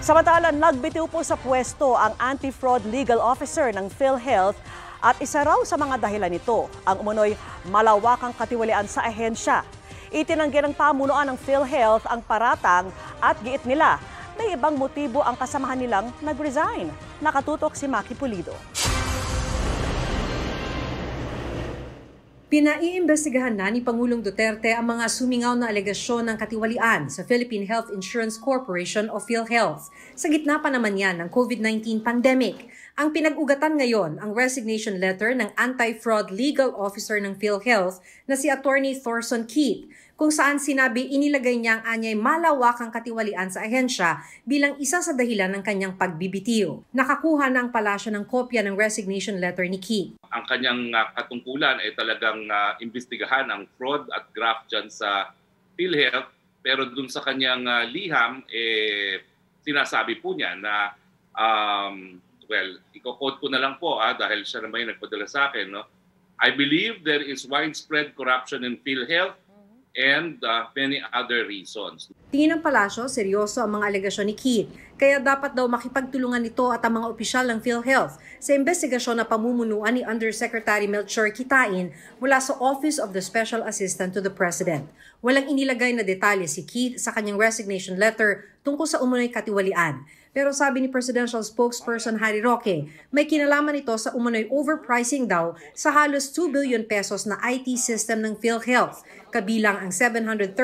Samantala, nagbitiw po sa pwesto ang anti-fraud legal officer ng PhilHealth at isa raw sa mga dahilan nito ang umunoy malawakang katiwalian sa ahensya. Itinanggi ng pamunuan ng PhilHealth ang paratang at giit nila may ibang motibo ang kasamahan nilang nag-resign. Nakatutok si Maki Pulido. Pinaiimbestigahan na ni Pangulong Duterte ang mga sumingaw na alegasyon ng katiwalian sa Philippine Health Insurance Corporation o PhilHealth. Sa gitna pa naman yan ng COVID-19 pandemic. Ang pinag-ugatan ngayon ang resignation letter ng anti-fraud legal officer ng PhilHealth na si Attorney Thorson Keith kung saan sinabi inilagay niya ang anyay malawakang katiwalian sa ahensya bilang isa sa dahilan ng kanyang pagbibitiw. Nakakuha na ang palasyo ng kopya ng resignation letter ni Keith. Ang kanyang uh, katungkulan ay talagang uh, imbestigahan ang fraud at graft dyan sa PhilHealth pero dun sa kanyang uh, liham, eh, sinasabi po niya na um, well, iko-quote ko na lang po ah, dahil siya naman yung nagpadala sa akin. No? I believe there is widespread corruption in PhilHealth and uh, many other reasons. Tingin ng palasyo, seryoso ang mga alegasyon ni Keith, kaya dapat daw makipagtulungan ito at ang mga opisyal ng PhilHealth sa investigasyon na pamumunuan ni Undersecretary Melchor Kitain mula sa Office of the Special Assistant to the President. Walang inilagay na detalye si Keith sa kanyang resignation letter tungkol sa umunoy katiwalian. Pero sabi ni Presidential Spokesperson Harry Roque, may kinalaman ito sa umunoy overpricing daw sa halos 2 billion pesos na IT system ng PhilHealth, kabilang ang 734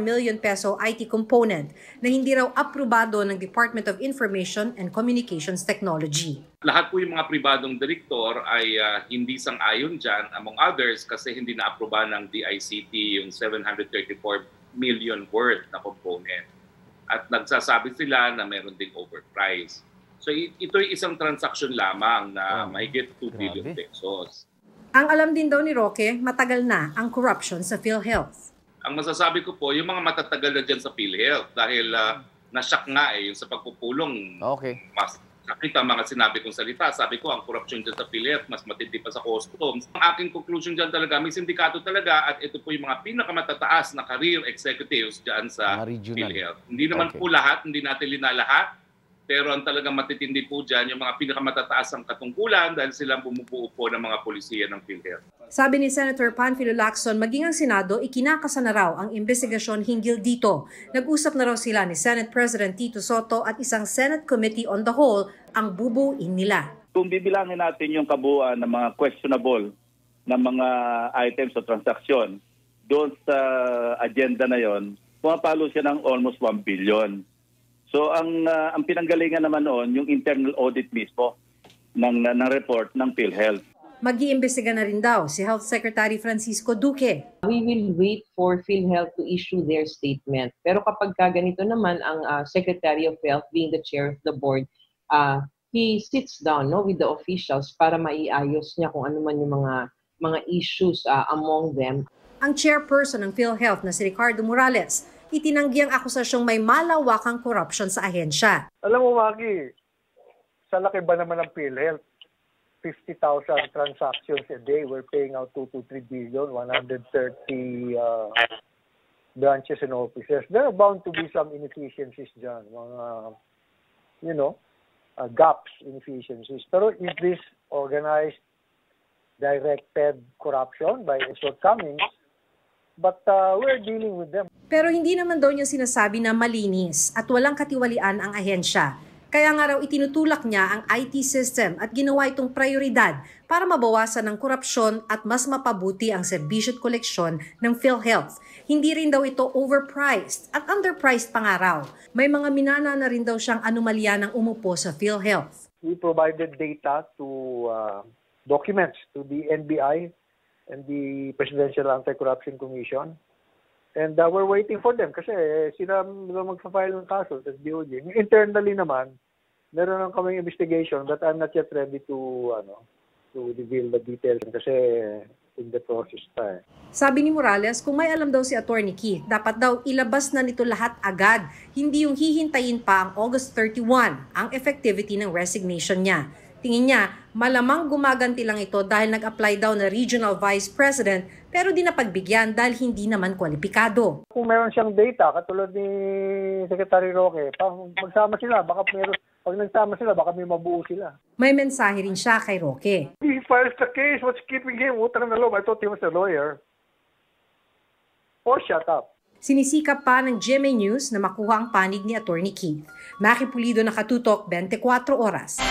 million peso IT component na hindi raw aprobado ng Department of Information and Communications Technology. Lahat po yung mga pribadong direktor ay uh, hindi sang-ayon dyan, among others, kasi hindi na-aproba ng DICT yung 734 million worth na component at nagsasabi sila na meron ding overprice. So ito ay isang transaction lamang na oh, mahigit 2 billion pesos. Ang alam din daw ni Roque, matagal na ang corruption sa PhilHealth. Ang masasabi ko po, yung mga matatagal na dyan sa PhilHealth dahil uh, na-shock nga eh yung sa pagpupulong. Okay. Mas nakita mga sinabi kong salita, sabi ko, ang corruption dyan sa PhilHealth mas matindi pa sa customs. Ang aking conclusion dyan talaga, may sindikato talaga at ito po yung mga pinakamatataas na career executives dyan sa PhilHealth. Hindi naman okay. po lahat, hindi natin linalahat, pero ang talagang matitindi po dyan, yung mga pinakamatataas ang katungkulan dahil silang bumubuo po ng mga polisiya ng PhilHealth. Sabi ni Senator Panfilo Lacson, maging ang Senado, ikinakasa na raw ang investigasyon hinggil dito. Nag-usap na raw sila ni Senate President Tito Soto at isang Senate Committee on the Whole ang bubuin nila. Kung bibilangin natin yung kabuuan ng mga questionable na mga items o transaksyon, doon sa agenda na yon, pumapalo siya ng almost 1 billion. So ang uh, ang pinanggalingan naman noon yung internal audit mismo ng ng report ng PhilHealth. Mag-iimbestiga na rin daw si Health Secretary Francisco Duque. We will wait for PhilHealth to issue their statement. Pero kapag ganito naman ang uh, Secretary of Health being the chair of the board, uh, he sits down no with the officials para maiayos niya kung ano man yung mga mga issues uh, among them. Ang chairperson ng PhilHealth na si Ricardo Morales itinanggi ang akusasyong may malawakang corruption sa ahensya. Alam mo, Maki, sa laki ba naman ng PhilHealth? 50,000 transactions a day. We're paying out 2 to 3 billion, 130 uh, branches and offices. There are bound to be some inefficiencies dyan, mga, you know, uh, gaps, inefficiencies. Pero is this organized, directed corruption by shortcomings? But uh, we're dealing with them. Pero hindi naman daw niya sinasabi na malinis at walang katiwalian ang ahensya. Kaya nga raw itinutulak niya ang IT system at ginawa itong prioridad para mabawasan ng korupsyon at mas mapabuti ang serbisyo at koleksyon ng PhilHealth. Hindi rin daw ito overpriced at underpriced pa raw. May mga minana na rin daw siyang anomalya ng umupo sa PhilHealth. We provided data to uh, documents to the NBI and the Presidential Anti-Corruption Commission. And uh, we're waiting for them kasi sila magpa-file ng kaso sa DOJ. Internally naman, meron lang kaming investigation but I'm not yet ready to ano to reveal the details kasi in the process pa eh. Sabi ni Morales, kung may alam daw si Attorney Keith, dapat daw ilabas na nito lahat agad, hindi yung hihintayin pa ang August 31 ang effectivity ng resignation niya. Tingin niya, malamang gumaganti lang ito dahil nag-apply daw na regional vice president pero di napagbigyan dahil hindi naman kwalipikado. Kung meron siyang data, katulad ni Secretary Roque, magsama sila, baka meron, pag nagsama sila, baka may mabuo sila. May mensahe rin siya kay Roque. He files the case. What's keeping him? Utang na loob. I thought he was a lawyer. Or shut up. Sinisikap pa ng GMA News na makuha ang panig ni Attorney Keith. Maki Pulido nakatutok 24 oras.